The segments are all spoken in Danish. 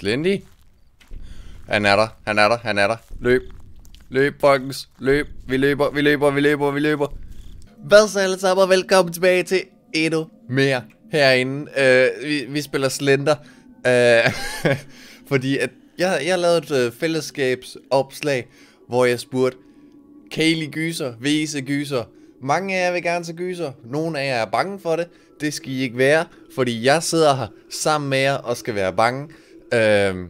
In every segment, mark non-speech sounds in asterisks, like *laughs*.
Slendy. Han er der, han er der, han er der. Løb. Løb, folkens. Løb. Vi løber, vi løber, vi løber, vi løber. Hvad så alle sammen, og velkommen tilbage til endnu mere herinde. Uh, vi, vi spiller Slender. Uh, *laughs* fordi at jeg, jeg lavede et uh, fællesskabsopslag, hvor jeg spurgte, kan I lide gyser? Vil I se gyser? Mange af jer vil gerne se gyser. Nogle af jer er bange for det. Det skal I ikke være, fordi jeg sidder her sammen med jer og skal være bange. Øhm,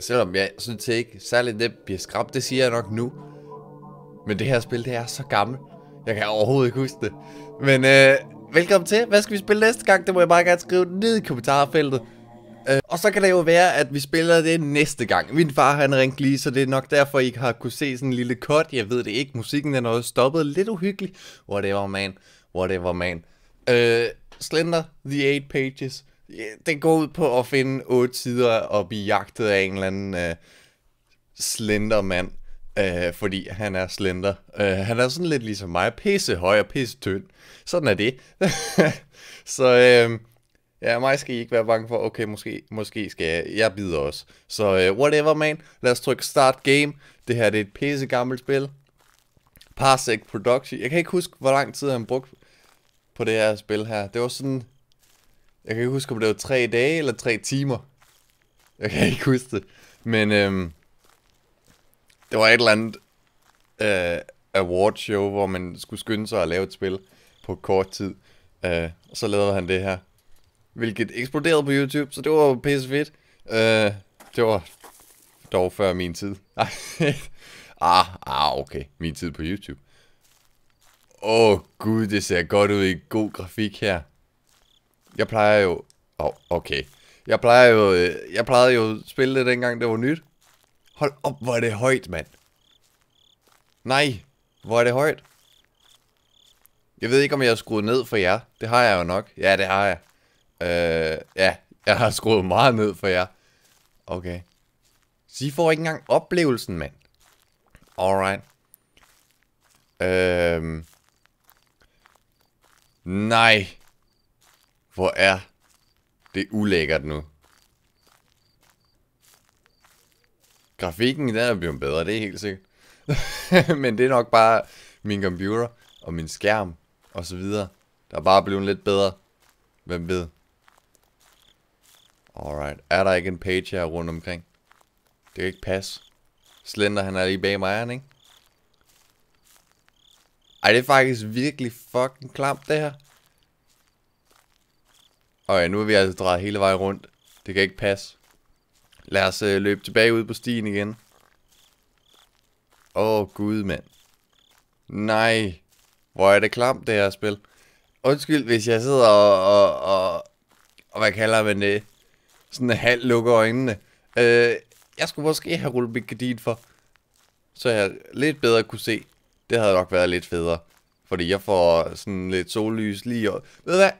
selvom jeg synes ikke særlig det bliver skræmt, det siger jeg nok nu. Men det her spil, det er så gammelt. Jeg kan overhovedet ikke huske det. Men øh, velkommen til. Hvad skal vi spille næste gang? Det må jeg bare gerne skrive ned i kommentarfeltet. Øh, og så kan det jo være, at vi spiller det næste gang. Min far han ringte lige, så det er nok derfor, I ikke har kunne se sådan en lille cut. Jeg ved det ikke. Musikken er noget stoppet. Lidt uhyggeligt. Whatever, man. Whatever, man. Øh, Slender, The Eight Pages. Det går ud på at finde otte sider og blive jagtet af en eller anden øh, slender mand. Øh, fordi han er slender. Øh, han er sådan lidt ligesom mig. Pisse høj og pisse tynd. Sådan er det. *laughs* så øh, ja, mig skal I ikke være bange for. Okay, måske, måske skal jeg. Jeg bider også. Så øh, whatever, man. Lad os trykke start game. Det her det er et pisse gammelt spil. Parsec Production. Jeg kan ikke huske, hvor lang tid han brugte på det her spil her. Det var sådan... Jeg kan ikke huske, om det var tre dage eller tre timer. Jeg kan ikke huske det. Men øhm, det var et eller andet øh, award show, hvor man skulle skynde sig at lave et spil på kort tid. Øh, og så lavede han det her. Hvilket eksploderede på YouTube, så det var jo pisse fedt. Øh, det var dog før min tid. *laughs* ah, ah, okay. Min tid på YouTube. Åh, oh, gud, det ser godt ud i god grafik her. Jeg plejer jo... Åh, oh, okay. Jeg plejer jo... Øh, jeg plejede jo at spille det dengang, det var nyt. Hold op, hvor er det højt, mand. Nej, hvor er det højt. Jeg ved ikke, om jeg har skruet ned for jer. Det har jeg jo nok. Ja, det har jeg. Øh, ja, jeg har skruet meget ned for jer. Okay. Så I får ikke engang oplevelsen, mand. Alright. Øhm. Nej. Hvor er det ulækkert nu. Grafikken den er blevet bedre, det er helt sikkert. *laughs* Men det er nok bare min computer og min skærm og så videre. Der er bare blevet lidt bedre. Hvem ved? Alright. Er der ikke en page her rundt omkring? Det kan ikke passe. Slender han er lige bag mig, ikke? Ej, det er faktisk virkelig fucking klamt, det her. Og ja, nu er vi altså drejet hele vejen rundt. Det kan ikke passe. Lad os øh, løbe tilbage ud på stien igen. Åh, oh, gud, mand. Nej. Hvor er det klamt, det her spil. Undskyld, hvis jeg sidder og... Og, og, og hvad kalder man det? Sådan en halv lukker øjnene. Øh, jeg skulle måske have rullet mit gardin for. Så jeg lidt bedre kunne se. Det havde nok været lidt federe. Fordi jeg får sådan lidt sollys lige og... Ved du hvad?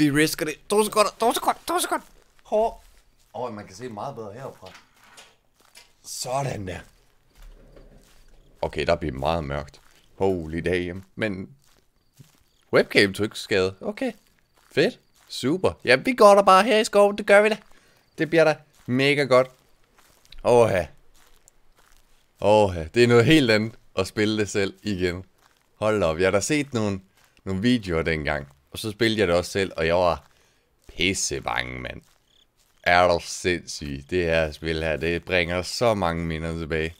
Vi risker det. To sekunder, to sekunder, to sekunder. Hår. Åh, oh, man kan se meget bedre heroppe. Sådan der. Okay, der bliver meget mørkt. Holy damn. Men webcam tog ikke skade. Okay. Fedt. Super. Ja, vi går der bare her i skoven. Det gør vi da. Det bliver da mega godt. Åh, ja. Åh, ja. Det er noget helt andet at spille det selv igen. Hold op. Jeg har da set nogle, nogle videoer dengang. Og så spillede jeg det også selv, og jeg var pisse bange, mand. Er du sindssyg? Det her spil her, det bringer så mange minder tilbage.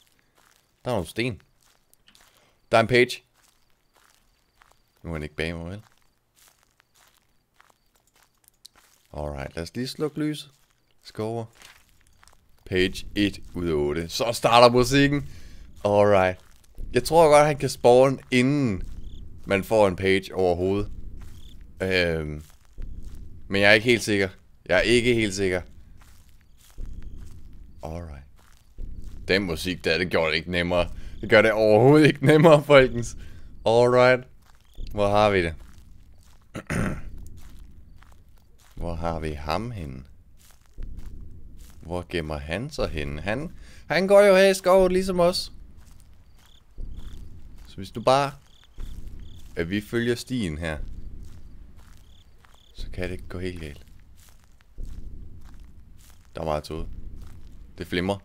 Der er nogle sten. Der er en page. Nu er han ikke bag mig, vel? Alright, lad os lige slukke lyset. Skover. Page 1 ud af 8. Så starter musikken. Alright. Jeg tror godt, han kan spawn, inden man får en page overhovedet. Øhm, men jeg er ikke helt sikker. Jeg er ikke helt sikker. Alright. Den musik der, det gjorde det ikke nemmere. Det gør det overhovedet ikke nemmere, folkens. Alright. Hvor har vi det? Hvor har vi ham henne? Hvor gemmer han sig henne? Han, han går jo her i skoven ligesom os. Så hvis du bare... At vi følger stien her. Så kan det ikke gå helt galt. Der er meget tåget. Det flimrer.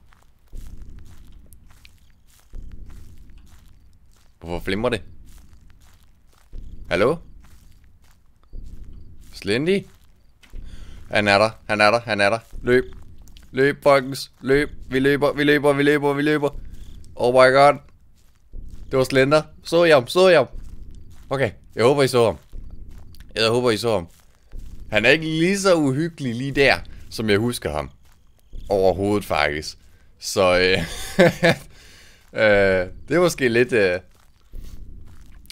Hvorfor flimrer det? Hallo? Slendy? Han er der, han er der, han er der. Løb. Løb, folkens. Løb. Vi løber, vi løber, vi løber, vi løber. Oh my god. Det var Slender. Så jeg ham, så jeg ham. Okay, jeg håber I så ham. Jeg håber I så ham. Han er ikke lige så uhyggelig lige der, som jeg husker ham. Overhovedet faktisk. Så øh, *laughs* øh, det er måske lidt... Øh,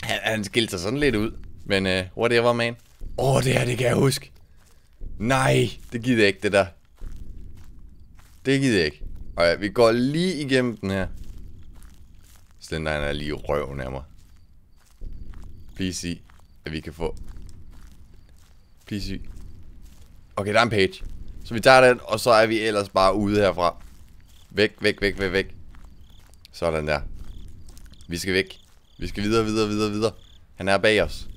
han, han skilte sig sådan lidt ud. Men øh, whatever, man. Åh, oh, det her, det kan jeg huske. Nej, det gider jeg ikke, det der. Det gider jeg ikke. Og ja, vi går lige igennem den her. Slender han er lige røven af mig. Please sig, at vi kan få... PC. Okay, der er en page. Så vi tager den, og så er vi ellers bare ude herfra. Væk, væk, væk, væk, væk. Sådan der. Vi skal væk. Vi skal videre, videre, videre, videre. Han er bag os.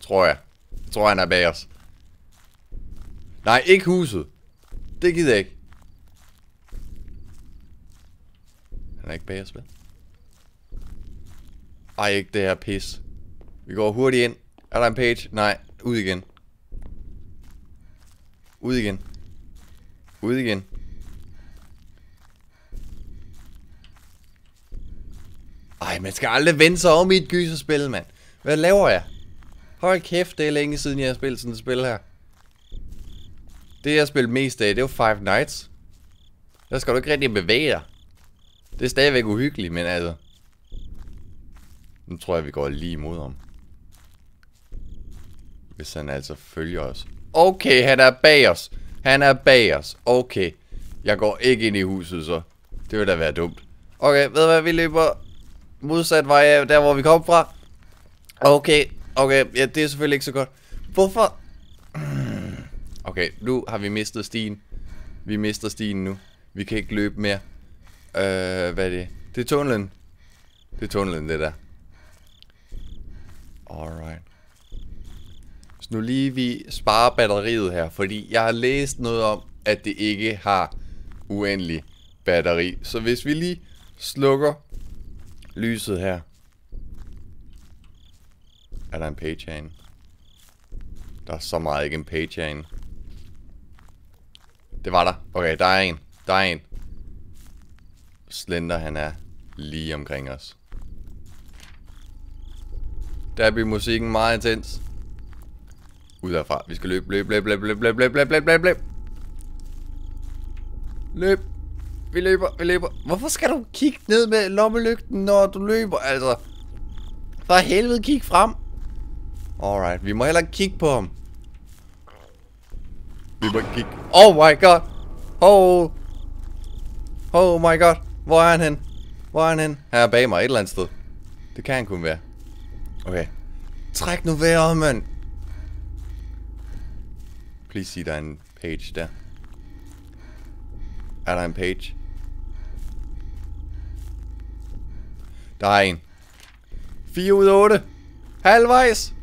Tror jeg. Jeg tror, han er bag os. Nej, ikke huset. Det gider jeg ikke. Han er ikke bag os, vel? Ej, ikke det her pis. Vi går hurtigt ind. Er der en page? Nej, ud igen. Ud igen. Ud igen. Ej, man skal aldrig vende sig om i et gyserspil, mand. Hvad laver jeg? Hold kæft, det er længe siden, jeg har spillet sådan et spil her. Det, jeg har spillet mest af, det var Five Nights. Der skal du ikke rigtig bevæge dig. Det er stadigvæk uhyggeligt, men altså... Nu tror jeg, vi går lige imod ham. Hvis han altså følger os. Okay, han er bag os. Han er bag os. Okay. Jeg går ikke ind i huset, så. Det vil da være dumt. Okay, ved du hvad, vi løber modsat vej af, der hvor vi kom fra. Okay, okay, ja, det er selvfølgelig ikke så godt. Hvorfor? Okay, nu har vi mistet stien. Vi mister stien nu. Vi kan ikke løbe mere. Øh, hvad er det? Det er tunnelen. Det er tunnelen, det der. Alright. Så nu lige vi sparer batteriet her, fordi jeg har læst noget om, at det ikke har uendelig batteri. Så hvis vi lige slukker lyset her. Er der en page herinde? Der er så meget ikke en page herinde. Det var der. Okay, der er en. Der er en. Slender, han er lige omkring os. Der bliver musikken meget intens. Ud herfra. Vi skal løbe, løbe, løbe, løbe, løbe, løbe, løbe, løbe, løbe, løbe, løbe. Løb. Vi løber, vi løber. Hvorfor skal du kigge ned med lommelygten, når du løber? Altså, for helvede, kig frem. Alright, vi må heller kigge på ham. Vi må kigge. Oh my god. Oh. Oh my god. Hvor er han hen? Hvor er han hen? Han er bag mig et eller andet sted. Det kan han kun være. Okay. Træk nu vejret, mand. Please sig, der er en page der. Er der en page? Der er en. 4 ud af 8. Halvvejs.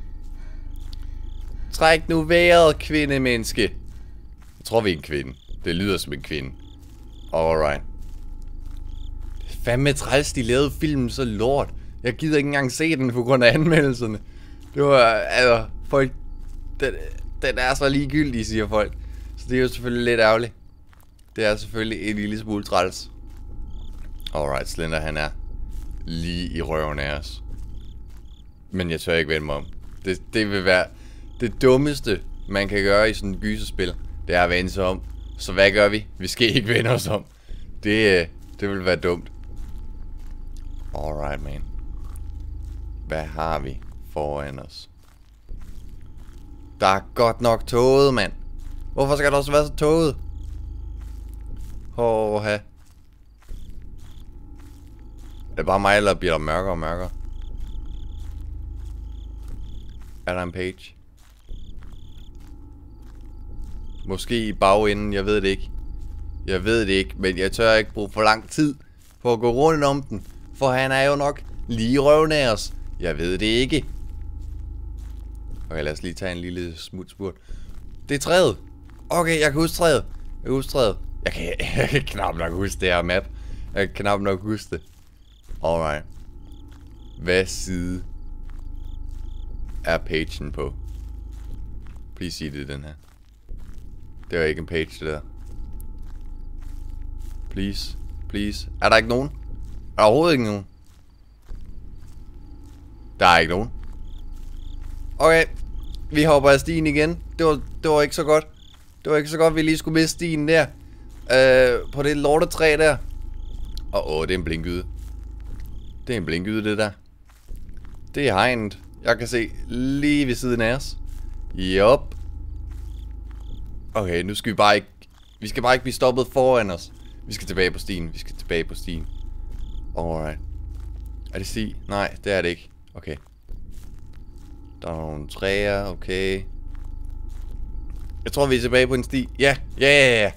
Træk nu vejret, kvinde menneske. Jeg tror, vi er en kvinde. Det lyder som en kvinde. Alright. Det er fandme træls, de lavede filmen så lort. Jeg gider ikke engang se den på grund af anmeldelserne. Det var, altså, folk... Den, den er så ligegyldig, siger folk. Så det er jo selvfølgelig lidt ærgerligt. Det er selvfølgelig en lille smule træls. Alright, Slender han er lige i røven af os. Men jeg tør ikke vende mig om. Det, det vil være det dummeste, man kan gøre i sådan et gyserspil. Det er at vende sig om. Så hvad gør vi? Vi skal ikke vende os om. Det, øh, det vil være dumt. Alright, man. Hvad har vi foran os? Der er godt nok tåget, mand. Hvorfor skal der også være så tåget? Åh. Er det bare mig, eller bliver der mørkere og mørkere? Er der en page? Måske i bagenden, jeg ved det ikke. Jeg ved det ikke, men jeg tør ikke bruge for lang tid på at gå rundt om den. For han er jo nok lige røven af os. Jeg ved det ikke. Okay, lad os lige tage en lille smutspurt. Det er træet. Okay, jeg kan huske træet. Jeg kan huske træet. Jeg kan, *laughs* jeg kan knap nok huske det her map. Jeg kan knap nok huske det. Alright. Hvad side er pagen på? Please sig det den her. Det var ikke en page, det der. Please. Please. Er der ikke nogen? Er der overhovedet ikke nogen? Der er ikke nogen. Okay. Vi hopper af stien igen. Det var, det var ikke så godt. Det var ikke så godt, vi lige skulle miste stien der. Øh, på det lortetræ der. Og åh, det er en blinkyde. Det er en blinkyde, det der. Det er hegnet. Jeg kan se lige ved siden af os. Jop. Okay, nu skal vi bare ikke... Vi skal bare ikke blive stoppet foran os. Vi skal tilbage på stien. Vi skal tilbage på stien. Alright. Er det sti? Nej, det er det ikke. Okay. Der er nogle træer, okay. Jeg tror, vi er tilbage på en sti. Ja, ja, ja, ja.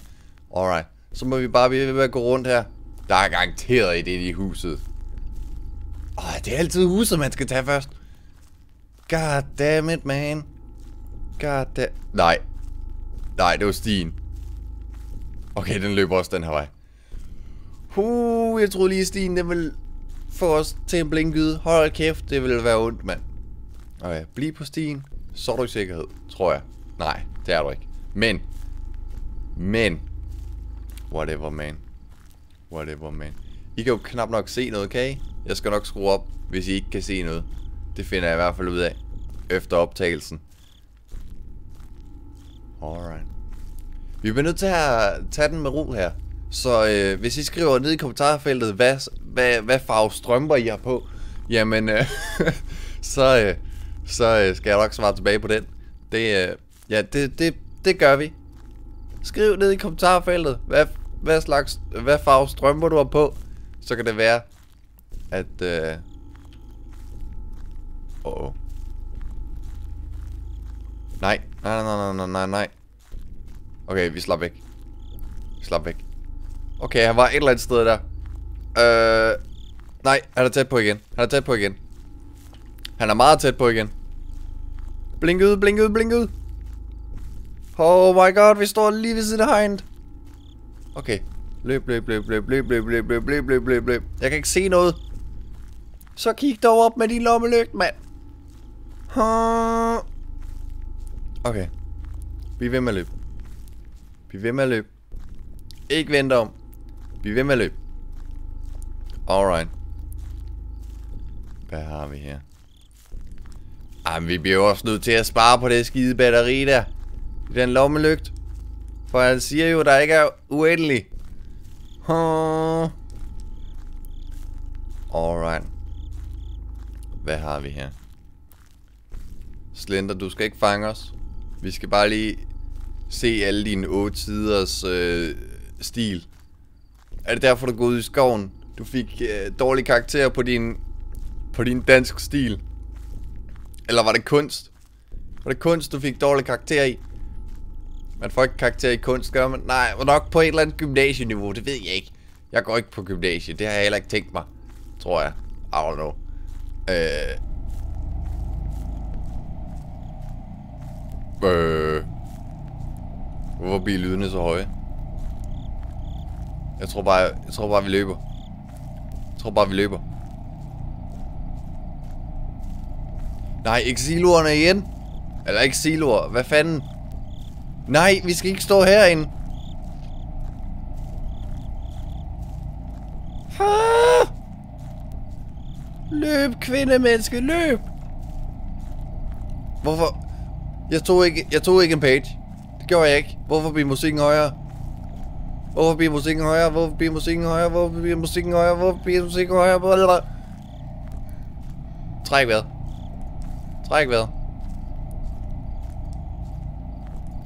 Alright. Så må vi bare blive ved med at gå rundt her. Der er garanteret i det i huset. Åh, det er altid huset, man skal tage først. God damn it, man. God damn... Nej. Nej, det var stien. Okay, den løber også den her vej. Uh, jeg troede lige, stien den ville få os til en blinkyde. Hold kæft, det ville være ondt, mand. Okay, bliv på stien. Så er du i sikkerhed, tror jeg. Nej, det er du ikke. Men. Men. Whatever, man. Whatever, man. I kan jo knap nok se noget, okay? Jeg skal nok skrue op, hvis I ikke kan se noget. Det finder jeg i hvert fald ud af. Efter optagelsen. Alright. Vi bliver nødt til at tage den med ro her. Så øh, hvis I skriver ned i kommentarfeltet, hvad, hvad, hvad farve strømper I har på, jamen, øh, *laughs* så, øh, så øh, skal jeg nok svare tilbage på den. Det, øh, ja, det, det, det gør vi. Skriv ned i kommentarfeltet, hvad, hvad slags, hvad farve strømper du har på. Så kan det være, at... Øh, oh, oh. Nej, nej, nej, nej, nej, nej, nej. Okay, vi slap væk. Vi slap væk. Okay, han var et eller andet sted der. Øh... Nej, han er tæt på igen. Han er tæt på igen. Han er meget tæt på igen. Blink ud, blink ud, blink ud. Oh my god, vi står lige ved siden af hegnet. Okay. Løb, løb, løb, løb, løb, løb, løb, løb, løb, løb, løb, løb. Jeg kan ikke se noget. Så kig dog op med din lommelygt, mand. Okay. Vi er ved med at løbe. Vi er ved med at løbe. Ikke vente om. Vi er ved med at løbe. Alright. Hvad har vi her? Ah, Ej, vi bliver også nødt til at spare på det skide batteri der. I Den lommelygt. For han siger jo, at der ikke er uendelig. Huh. Alright. Hvad har vi her? Slender, du skal ikke fange os. Vi skal bare lige se alle dine otte siders øh, stil. Er det derfor, du går ud i skoven? Du fik øh, dårlig karakter på din, på din dansk stil. Eller var det kunst? Var det kunst, du fik dårlig karakter i? Man får ikke karakter i kunst, gør man? Nej, var nok på et eller andet gymnasieniveau, det ved jeg ikke. Jeg går ikke på gymnasiet, det har jeg heller ikke tænkt mig. Tror jeg. I don't know. Øh... Øh... Hvorfor bliver lydene så høje? Jeg tror bare, jeg tror bare vi løber. Jeg tror bare vi løber. Nej, ikke siloerne igen. Eller ikke siloer. Hvad fanden? Nej, vi skal ikke stå herinde. Ah! Løb, menneske, løb! Hvorfor? Jeg tog ikke, jeg tog ikke en page. Det gjorde jeg ikke. Hvorfor bliver musikken højere? Hvorfor bliver musikken højere? Hvorfor bliver musikken højere? Hvorfor bliver musikken højere? Hvorfor bliver musikken højere? Blablabla. Træk vejret. Træk vejret.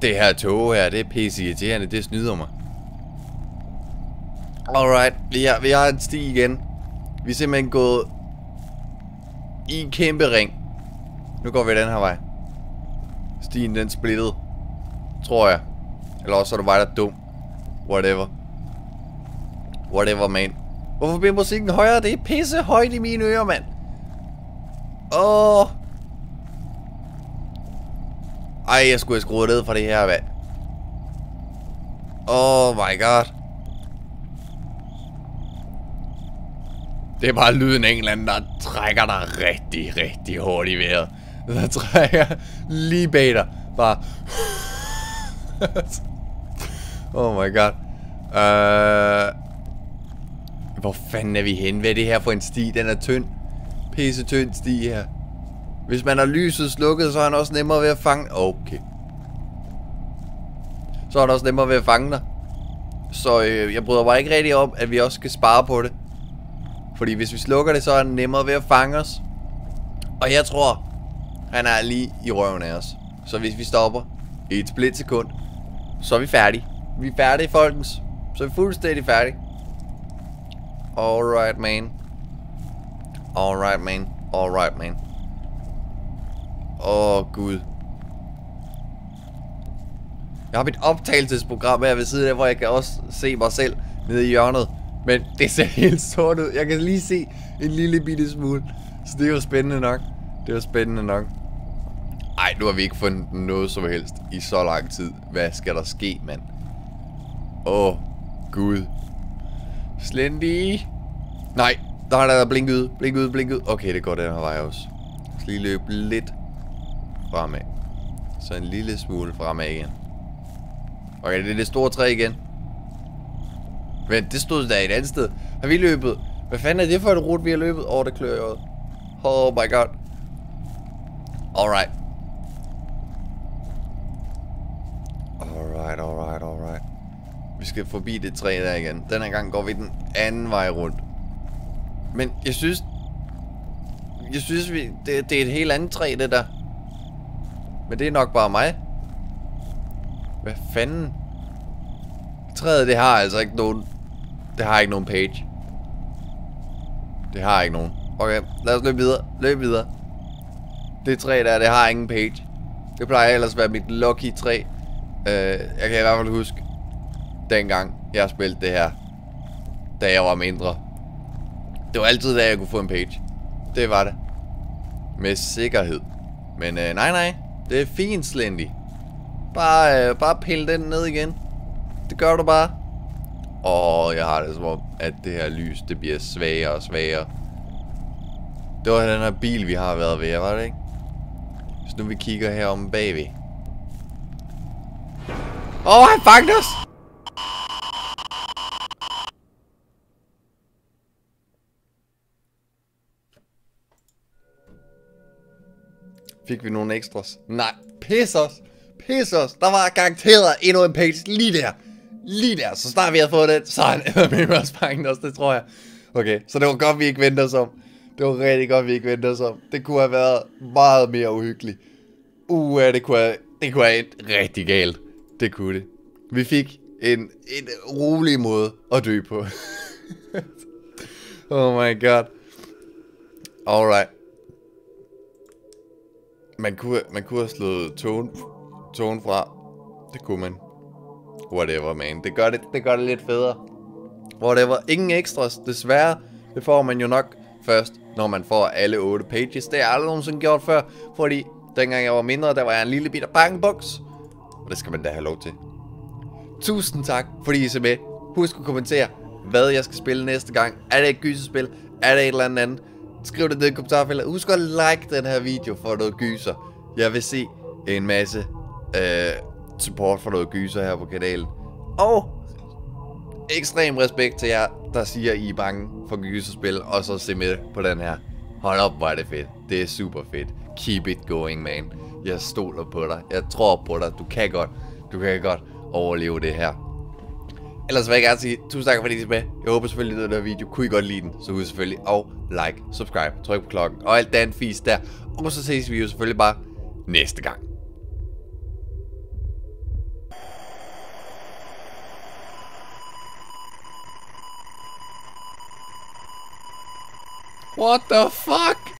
Det her tog her, det er pisse irriterende. Det snyder mig. Alright, vi har, vi har en sti igen. Vi er simpelthen gået i en kæmpe ring. Nu går vi den her vej. Stien den splittet. Tror jeg. Eller også er du bare der dum. Whatever. Whatever, man. Hvorfor bliver musikken højere? Det er pisse højt i mine ører, mand. Åh. Oh. Ej, jeg skulle have skruet ned fra det her, mand. Oh my god. Det er bare lyden af en eller anden, der trækker dig rigtig, rigtig hårdt i vejret. Der trækker lige bag dig. Bare... oh my god. Uh... Hvor fanden er vi henne? Hvad er det her for en sti? Den er tynd. Pisse tynd sti her. Hvis man har lyset slukket, så er han også nemmere ved at fange... Okay. Så er han også nemmere ved at fange dig. Så øh, jeg bryder mig ikke rigtig om, at vi også skal spare på det. Fordi hvis vi slukker det, så er han nemmere ved at fange os. Og jeg tror, han er lige i røven af os. Så hvis vi stopper i et split sekund, så er vi færdige. Vi er færdige, folkens. Så er vi fuldstændig færdige. Alright, man. Alright, man. Alright, man. Åh, oh, Gud. Jeg har mit optagelsesprogram her ved siden af, hvor jeg kan også se mig selv nede i hjørnet. Men det ser *laughs* helt sort ud. Jeg kan lige se en lille bitte smule. Så det er jo spændende nok. Det er spændende nok. Ej, nu har vi ikke fundet noget som helst i så lang tid. Hvad skal der ske, mand? Åh, oh, Gud. Slendy. Nej, der har der blinket ud. Blinket ud, blinket ud. Okay, det går den her vej også. Jeg skal lige løbe lidt fremad. Så en lille smule fremad igen. Okay, det er det store træ igen. Men det stod der et andet sted. Har vi løbet? Hvad fanden er det for et rute, vi har løbet? Åh, oh, det klør jeg Oh my god. Alright. Alright, alright, alright. Vi skal forbi det træ der igen. Den her gang går vi den anden vej rundt. Men jeg synes... Jeg synes, vi, det, det er et helt andet træ, det der. Men det er nok bare mig. Hvad fanden? Træet, det har altså ikke nogen... Det har ikke nogen page. Det har ikke nogen. Okay, lad os løbe videre. Løb videre. Det træ der, det har ingen page. Det plejer ellers at være mit lucky træ. Uh, jeg kan i hvert fald huske, dengang jeg spillede det her, da jeg var mindre. Det var altid da jeg kunne få en page. Det var det. Med sikkerhed. Men uh, nej nej, det er fint, Slendy. Bare, øh, bare pille den ned igen. Det gør du bare. Åh, jeg har det som om, at det her lys, det bliver svagere og svagere. Det var den her bil, vi har været ved, var det ikke? Hvis nu vi kigger her om bagved. Åh, oh, han fangede os! Fik vi nogle ekstras? Nej, pis os! Pis os! Der var garanteret endnu en page lige der. Lige der. Så snart vi havde fået det, så er han *laughs* med os fanget os, det tror jeg. Okay, så det var godt, vi ikke vendte os om. Det var rigtig godt, vi ikke vendte os om. Det kunne have været meget mere uhyggeligt. Uh, det kunne have, det kunne have et rigtig galt. Det kunne det. Vi fik en, en rolig måde at dø på. *laughs* oh my god. Alright. Man kunne, man kunne have slået tone, tone fra. Det kunne man. Whatever, man. Det gør det, det gør det lidt federe. Whatever. Ingen ekstras, desværre. Det får man jo nok først, når man får alle 8 pages. Det har jeg aldrig nogensinde gjort før, fordi dengang jeg var mindre, der var jeg en lille bitte bankboks. Og det skal man da have lov til. Tusind tak, fordi I så med. Husk at kommentere, hvad jeg skal spille næste gang. Er det et gyserspil? Er det et eller andet? Skriv det ned i kommentarfeltet. Husk at like den her video for noget gyser. Jeg vil se en masse øh, support for noget gyser her på kanalen. Og ekstrem respekt til jer, der siger, I er bange for gyserspil, og så se med på den her. Hold op, hvor er det fedt. Det er super fedt. Keep it going, man. Jeg stoler på dig. Jeg tror på dig. Du kan godt. Du kan godt overleve det her. Ellers vil jeg gerne sige tusind tak fordi I er med. Jeg håber selvfølgelig, at den her video kunne I godt lide den. Så husk selvfølgelig og like, subscribe, tryk på klokken og alt det andet fisk der. Og så ses vi jo selvfølgelig bare næste gang. What the fuck?